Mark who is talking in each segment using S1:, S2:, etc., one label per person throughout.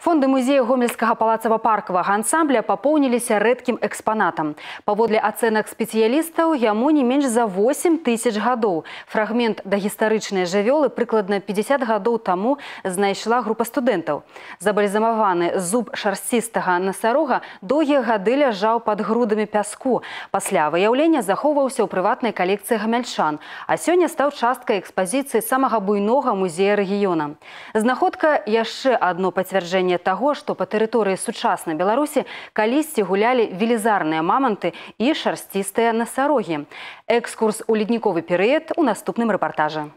S1: Фонды музея гомельскага палацава-паркавага ансамбля папоўніліся рэдкім экспанатам. Паводле ацэнак спецыялістаў яму не менш за 8 тысяч гадоў. Фрагмент дагістарычнай жывёлы прыкладна 50 гадоў таму знайшла група студэнтаў. Забальзамаваны зуб шарсцістага насарога доўгія гады ляжаў пад грудамі пяску. Пасля выяўлення захоўваўся ў прыватнай калекцыі гамяльчан, а сёння стаў часткай экспазіцыі самага буйнога музея рэгіёна. Знаходка яшчэ адно пацвярджэнне сведчанне таго, што па тэрыторыі сучаснай Беларусі калісьці гулялі велізарныя маманты і шарсцістыя насарогі. Экскурс у ледніковы перыяд у наступным рэпартажы.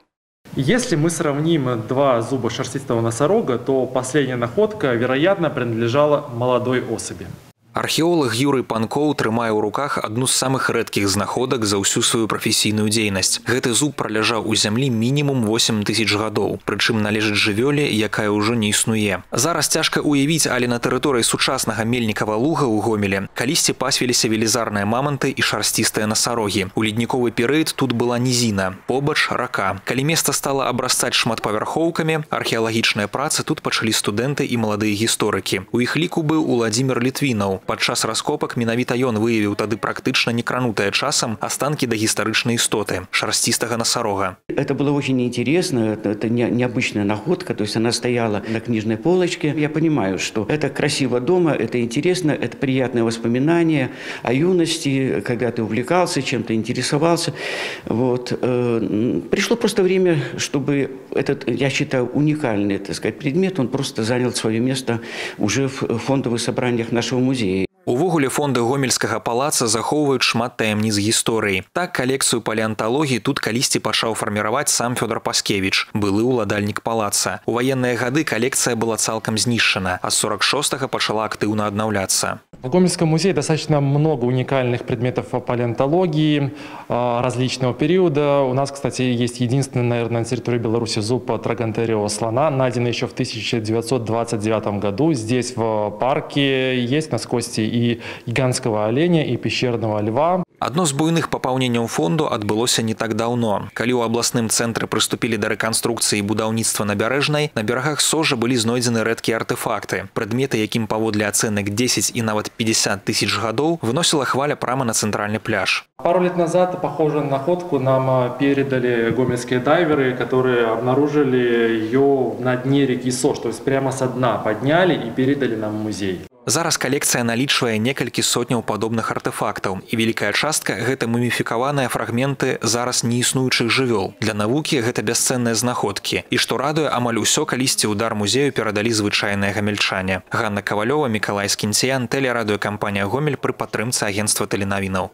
S2: Если мы сравним два зуба шерстистого носорога, то последняя находка, вероятно, принадлежала молодой особи.
S3: Археолог Юрый Панкоў трымае ў руках адну з самых рэдкіх знаходак за ўсю сваю прафесійную дзейнасць. Гэты зуб праляжаў у зямлі мінімум 8 тысяч гадоў, прычым належыць жывёле, якая ўжо не існуе. Зараз цяжка ўявіць, але на тэрыторыі сучаснага мельнікава луга ў гомеле калісьці пасвіліся велізарныя маманты і шарсцістыя насарогі. У ледніковы перыяд тут была нізіна, побач рака. Калі места стала абрастаць шматпавярхоўкамі, археалагічныя працы тут пачалі студэнты і маладыя гісторыкі. У іх ліку быў Уладзімир Літвінаў, Падчас раскопак менавіта ён выявіў тады практычна некранутыя часам астанкі дагістарычнай істоты шарсцістага носорога.
S4: Это было очень интересно, это, это не, необычная находка, то есть она стояла на книжной полочке. Я понимаю, что это красиво дома, это интересно, это приятное воспоминание о юности, когда ты увлекался, чем-то интересовался. Вот. Э, пришло просто время, чтобы этот, я считаю, уникальный так сказать, предмет, он просто занял свое место уже в фондовых собраниях нашего музея.
S3: Увогуле фонды гомельскага палаца захоўваюць шмат таямніц гісторыі. Так калекцыю палеанталогіі тут калісьці пачаў фарміраваць сам Фёдор Паскевіч, былы ўладальнік палаца. У ваенныя гады калекцыя была цалкам знішчана, а з 46 пачала актыўна аднаўляцца.
S2: В Гомельском музее достаточно много уникальных предметов палеонтологии различного периода. У нас, кстати, есть единственный, наверное, на территории Беларуси зуб трагантерио слона, найденный еще в 1929 году. Здесь в парке есть на кости и гигантского оленя, и пещерного льва.
S3: Адно з буйных папаўненняў фонду адбылося не так даўно. Калі ў абласным цэнтры прыступілі да рэканструкцыі будаўніцтва набярэжнай, на берагах сожа былі знойдзены рэдкія артефакты. Прадметы, якім паводле ацэнак 10 і нават 50 тысяч гадоў выносіла хваля прама на цэнтральны пляж.
S2: Пару лет назад похожую находку нам передали гомельские дайверы, которые обнаружили ее на дне реки Сош, то есть прямо со дна подняли и передали нам в музей.
S3: Зараз калекцыя налічвае некалькі сотняў падобных артефактаў і вялікая частка гэта муміфікаваныя фрагменты зараз неіснуючых жывёл. Для навукі гэта бясцэнныя знаходкі. І што радуе амаль усё калісьці ўдар музею перадалі звычайныя гамельчане. Ганна Кавалёва, Мікалай Скінцян, тэлерадыёкампанія Гомель пры падтрымцы агенцтва тэленавінаў.